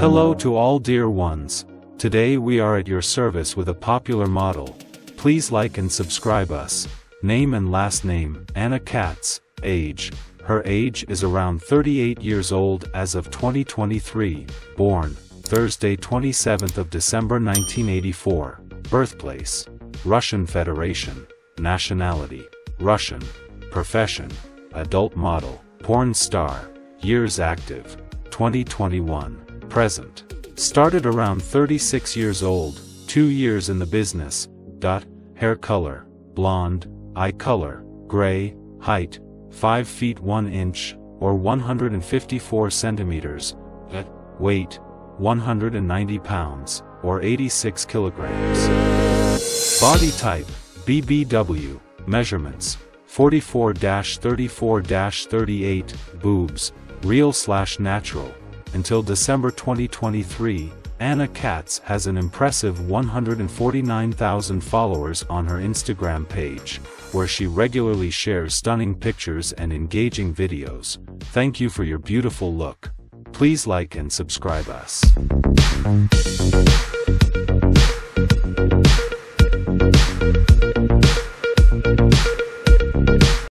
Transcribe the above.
Hello to all dear ones. Today we are at your service with a popular model. Please like and subscribe us. Name and last name, Anna Katz. Age. Her age is around 38 years old as of 2023. Born, Thursday 27th of December 1984. Birthplace. Russian Federation. Nationality. Russian. Profession. Adult model. Porn star. Years active. 2021. Present. Started around 36 years old, 2 years in the business. Dot, hair color, blonde, eye color, gray, height, 5 feet 1 inch, or 154 centimeters. Weight, 190 pounds, or 86 kilograms. Body type, BBW, measurements, 44-34-38, boobs, real slash natural, until December 2023, Anna Katz has an impressive 149,000 followers on her Instagram page, where she regularly shares stunning pictures and engaging videos. Thank you for your beautiful look. Please like and subscribe us.